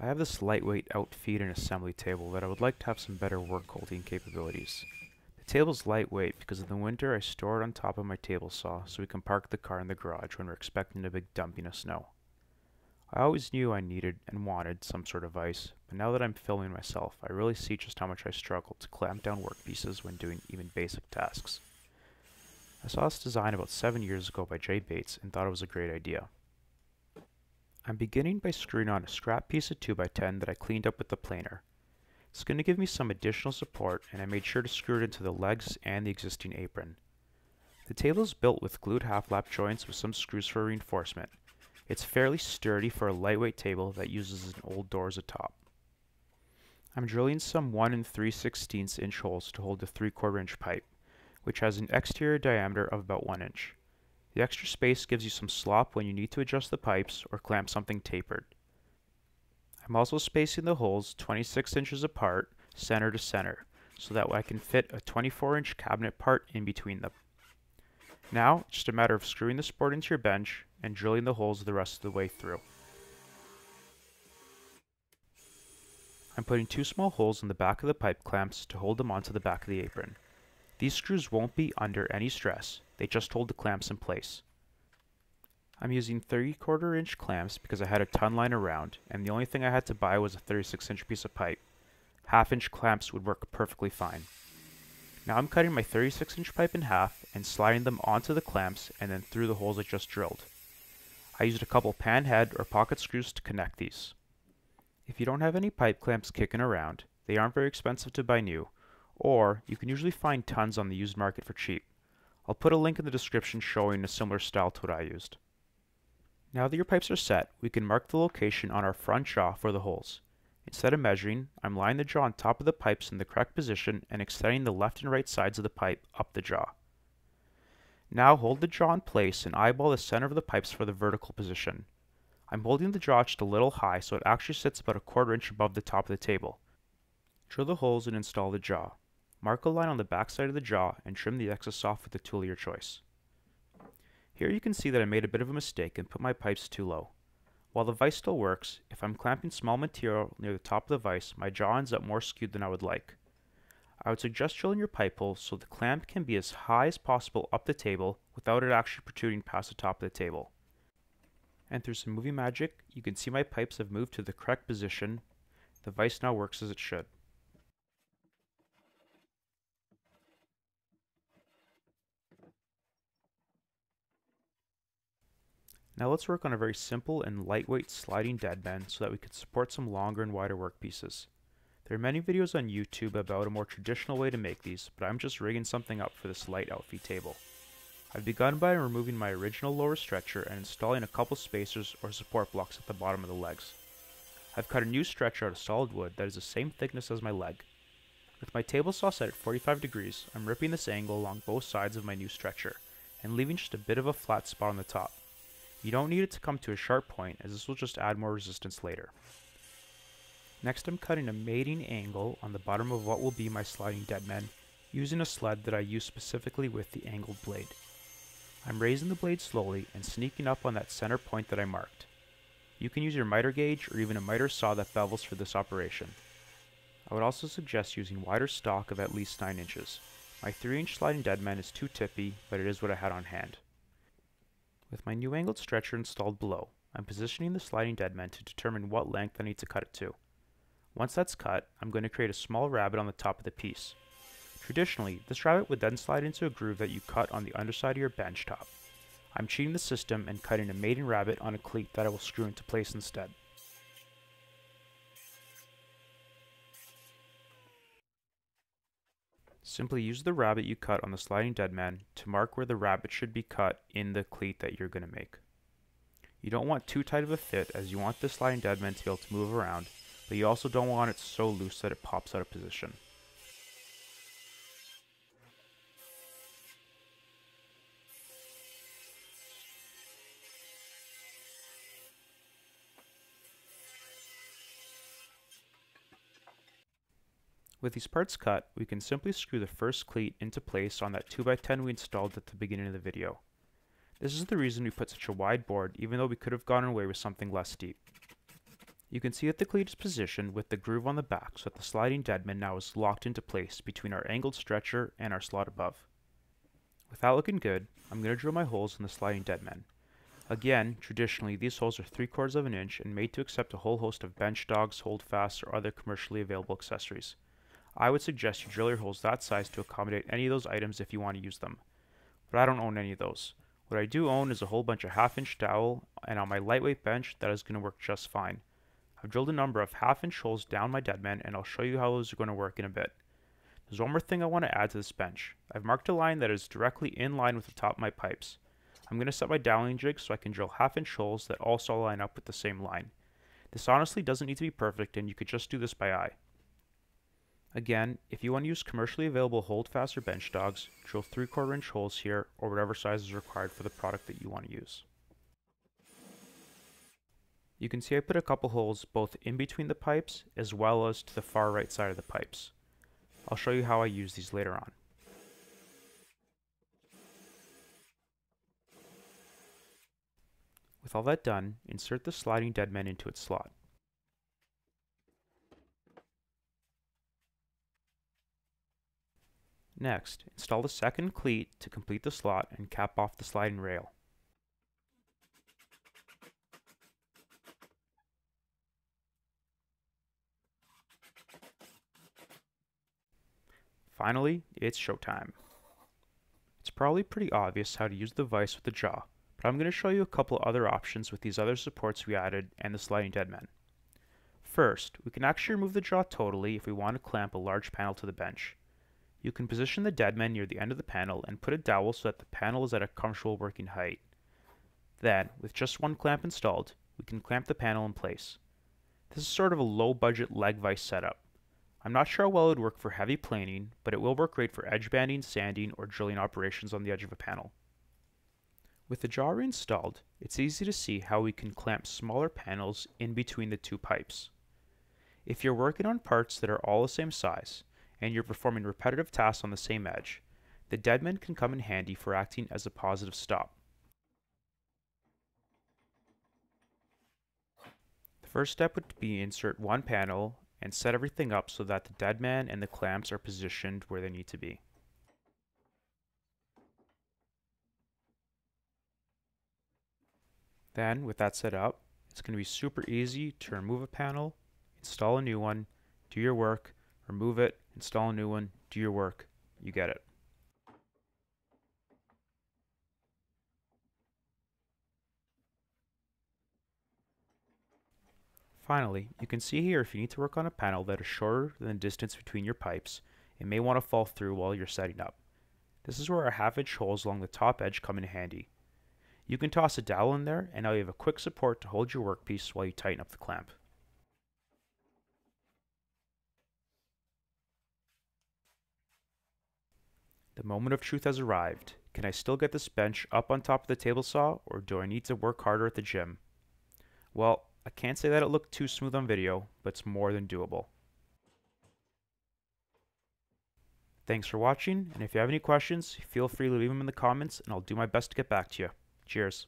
I have this lightweight outfeed and assembly table that I would like to have some better work holding capabilities. The table is lightweight because in the winter I store it on top of my table saw so we can park the car in the garage when we're expecting a big dumping of snow. I always knew I needed and wanted some sort of vise, but now that I'm filming myself, I really see just how much I struggle to clamp down workpieces when doing even basic tasks. I saw this design about 7 years ago by Jay Bates and thought it was a great idea. I'm beginning by screwing on a scrap piece of 2x10 that I cleaned up with the planer. It's going to give me some additional support and I made sure to screw it into the legs and the existing apron. The table is built with glued half-lap joints with some screws for reinforcement. It's fairly sturdy for a lightweight table that uses an old door as a top. I'm drilling some 1 and 3 16 inch holes to hold the 3 quarter inch pipe, which has an exterior diameter of about 1 inch. The extra space gives you some slop when you need to adjust the pipes or clamp something tapered. I'm also spacing the holes 26 inches apart, center to center, so that I can fit a 24 inch cabinet part in between them. Now, it's just a matter of screwing the support into your bench and drilling the holes the rest of the way through. I'm putting two small holes in the back of the pipe clamps to hold them onto the back of the apron. These screws won't be under any stress, they just hold the clamps in place. I'm using 3 quarter inch clamps because I had a ton lying around and the only thing I had to buy was a 36 inch piece of pipe. Half inch clamps would work perfectly fine. Now I'm cutting my 36 inch pipe in half and sliding them onto the clamps and then through the holes I just drilled. I used a couple pan head or pocket screws to connect these. If you don't have any pipe clamps kicking around, they aren't very expensive to buy new, or you can usually find tons on the used market for cheap. I'll put a link in the description showing a similar style to what I used. Now that your pipes are set, we can mark the location on our front jaw for the holes. Instead of measuring, I'm lying the jaw on top of the pipes in the correct position and extending the left and right sides of the pipe up the jaw. Now hold the jaw in place and eyeball the center of the pipes for the vertical position. I'm holding the jaw just a little high so it actually sits about a quarter inch above the top of the table. Drill the holes and install the jaw. Mark a line on the back side of the jaw and trim the excess off with the tool of your choice. Here you can see that I made a bit of a mistake and put my pipes too low. While the vise still works, if I'm clamping small material near the top of the vise, my jaw ends up more skewed than I would like. I would suggest drilling your pipe holes so the clamp can be as high as possible up the table without it actually protruding past the top of the table. And through some movie magic, you can see my pipes have moved to the correct position. The vise now works as it should. Now let's work on a very simple and lightweight sliding deadman so that we can support some longer and wider workpieces. There are many videos on YouTube about a more traditional way to make these, but I'm just rigging something up for this light outfeed table. I've begun by removing my original lower stretcher and installing a couple spacers or support blocks at the bottom of the legs. I've cut a new stretcher out of solid wood that is the same thickness as my leg. With my table saw set at 45 degrees, I'm ripping this angle along both sides of my new stretcher, and leaving just a bit of a flat spot on the top. You don't need it to come to a sharp point as this will just add more resistance later. Next I'm cutting a mating angle on the bottom of what will be my sliding deadman using a sled that I use specifically with the angled blade. I'm raising the blade slowly and sneaking up on that center point that I marked. You can use your miter gauge or even a miter saw that bevels for this operation. I would also suggest using wider stock of at least 9 inches. My 3 inch sliding deadman is too tippy, but it is what I had on hand. With my new angled stretcher installed below, I'm positioning the sliding deadman to determine what length I need to cut it to. Once that's cut, I'm going to create a small rabbet on the top of the piece. Traditionally, this rabbet would then slide into a groove that you cut on the underside of your bench top. I'm cheating the system and cutting a mating rabbet on a cleat that I will screw into place instead. Simply use the rabbet you cut on the sliding deadman to mark where the rabbet should be cut in the cleat that you're going to make. You don't want too tight of a fit as you want the sliding deadman to be able to move around, but you also don't want it so loose that it pops out of position. With these parts cut, we can simply screw the first cleat into place on that 2x10 we installed at the beginning of the video. This is the reason we put such a wide board even though we could have gone away with something less deep. You can see that the cleat is positioned with the groove on the back so that the sliding deadman now is locked into place between our angled stretcher and our slot above. With that looking good, I'm going to drill my holes in the sliding deadman. Again, traditionally these holes are 3 quarters of an inch and made to accept a whole host of bench dogs, holdfasts, or other commercially available accessories. I would suggest you drill your holes that size to accommodate any of those items if you want to use them. But I don't own any of those. What I do own is a whole bunch of half inch dowel and on my lightweight bench that is going to work just fine. I've drilled a number of half inch holes down my deadman and I'll show you how those are going to work in a bit. There's one more thing I want to add to this bench. I've marked a line that is directly in line with the top of my pipes. I'm going to set my doweling jig so I can drill half inch holes that also line up with the same line. This honestly doesn't need to be perfect and you could just do this by eye. Again, if you want to use commercially available holdfast or bench dogs, drill 3 quarter inch holes here or whatever size is required for the product that you want to use. You can see I put a couple holes both in between the pipes as well as to the far right side of the pipes. I'll show you how I use these later on. With all that done, insert the sliding deadman into its slot. Next, install the second cleat to complete the slot and cap off the sliding rail. Finally, it's showtime. It's probably pretty obvious how to use the vise with the jaw, but I'm going to show you a couple other options with these other supports we added and the sliding deadman. First, we can actually remove the jaw totally if we want to clamp a large panel to the bench. You can position the deadman near the end of the panel and put a dowel so that the panel is at a comfortable working height. Then, with just one clamp installed, we can clamp the panel in place. This is sort of a low budget leg vise setup. I'm not sure how well it would work for heavy planing, but it will work great for edge banding, sanding, or drilling operations on the edge of a panel. With the jaw reinstalled, it's easy to see how we can clamp smaller panels in between the two pipes. If you're working on parts that are all the same size, and you're performing repetitive tasks on the same edge, the deadman can come in handy for acting as a positive stop. The first step would be insert one panel and set everything up so that the deadman and the clamps are positioned where they need to be. Then, with that set up, it's going to be super easy to remove a panel, install a new one, do your work, remove it, install a new one, do your work, you get it. Finally, you can see here if you need to work on a panel that is shorter than the distance between your pipes, it may want to fall through while you're setting up. This is where our half inch holes along the top edge come in handy. You can toss a dowel in there and now you have a quick support to hold your workpiece while you tighten up the clamp. The moment of truth has arrived. Can I still get this bench up on top of the table saw, or do I need to work harder at the gym? Well, I can't say that it looked too smooth on video, but it's more than doable. Thanks for watching, and if you have any questions, feel free to leave them in the comments and I'll do my best to get back to you. Cheers.